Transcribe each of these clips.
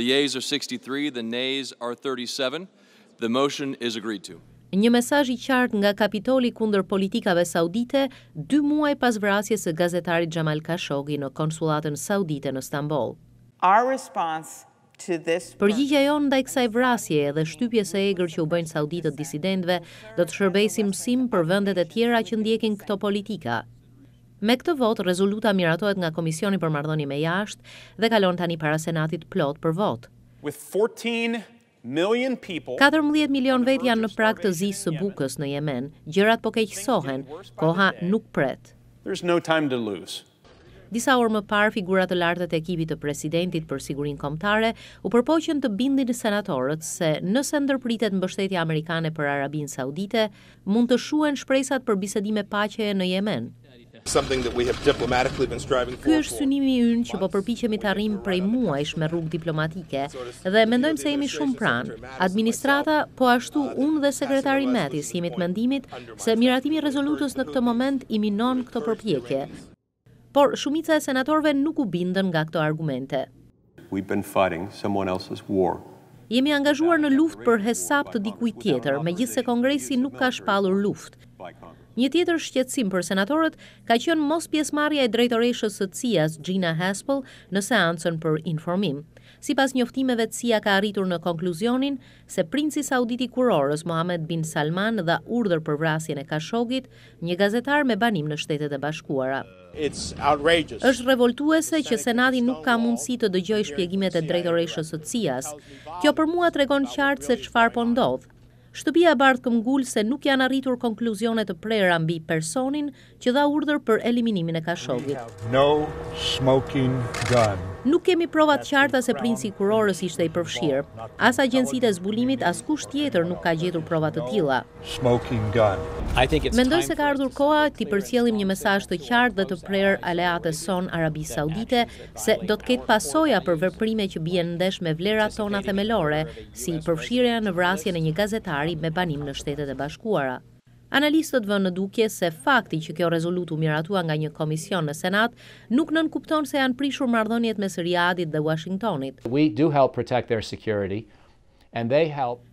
The yeas are 63, the nays are 37. The motion is agreed to. Një mesazh i qartë nga Kapitoli kundër politikave saudite, dy muaj pas vrasjes së gazetarit Jamal Khashoggi në konsullatën saudite në Stamboll. Our response to this. Përgjigjja jonë ndaj kësaj vrasjeje dhe shtypjes së egër që u bëjnë sauditët disidentëve, do të shërbejë si mësim për vendet e tjera që ndjekin këto politika. Me këtë votë, rezoluta miratohet nga Komisioni për Marrëdhënie me Jashtë dhe kalon tani para Senatit të plotë për votë. Katërmbëdhjetë milionë vetë janë në prag të zisë së bukës në Jemen. Gjërat po keqësohen. Koha nuk pret. Disa orë më parë, figura të larta të ekipit të Presidentit për Sigurinë Kombëtare u përpoqën të bindin senatorët se nëse ndërpritet mbështetja amerikane për Arabinë Saudite, Mund të shuhen shpresat për bisedime paqeje në Jemen. Ky është synimi ynë që po përpiqemi të arrijmë prej muajsh me rrugë diplomatike dhe mendojmë se jemi shumë pranë. Administrata, po ashtu unë dhe Sekretari Mattis jemi të mendimit se miratimi i rezolutës në këtë moment i minon këto përpjekje. Por, shumica e senatorëve nuk u bindën nga këto argumente. Jemi angazhuar në luftë për hesap të dikujt tjetër, megjithëse Kongresi nuk ka shpallur luftë. Një tjetër shqetësim për senatorët ka qenë mospjesëmarrja e drejtoreshës së CIA-s, Gina Haspel, në seancën për informim. Sipas njoftimeve CIA ka arritur në konkluzionin se princi saudit i kurorës, Mohammed bin Salman dha urdhër për vrasjen e Khashoggit, një gazetar me banim në Shtetet e Bashkuara. Është revoltuese që Senati nuk ka mundësi të dëgjojë shpjegimet e drejtoreshës së CIA-s. Kjo për mua tregon qartë se çfarë po ndodh. Shtëpia e Bardhë këmbëngul se nuk janë arritur konkluzione të prera mbi personin që dha urdhër për eliminimin e Khashoggi-t. Nuk kemi prova të qarta se princi i kurorës ishte i përfshirë. As agjencitë e zbulimit, askush tjetër nuk ka gjetur prova të tilla. Mendoj se ka ardhur koha t'i përcjellim një mesazh të qartë dhe të prerë aleates sonë Arabisë Saudite se do të ketë pasoja për veprime që bien ndesh me vlerat tona themelore, si përfshirja në vrasjen e një gazetari me banim në Shtetet e Bashkuara. Analistët vënë në dukje se fakti që kjo rezolutë u miratua nga një komision në Senat nuk nënkupton se janë prishur marrëdhëniet mes Riadit dhe Uashingtonit.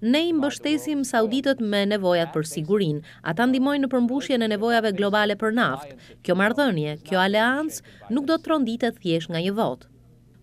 Ne i mbështesim sauditët me nevojat për sigurinë. Ata ndihmojnë në përmbushjen e nevojave globale për naftë. Kjo marrëdhënie, kjo aleancë nuk do të tronditet thjesht nga një votë.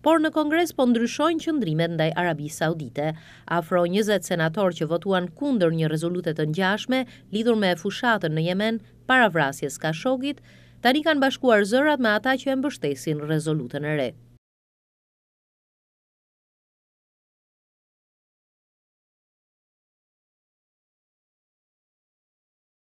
Por në Kongres po ndryshojnë qëndrimet ndaj Arabisë Saudite. Afro njëzet senatorë që votuan kundër një rezolute të ngjashme lidhur me fushatën në Jemen para vrasjes Kashoggi-t, tani kanë bashkuar zërat me ata që e mbështesin rezolutën e re.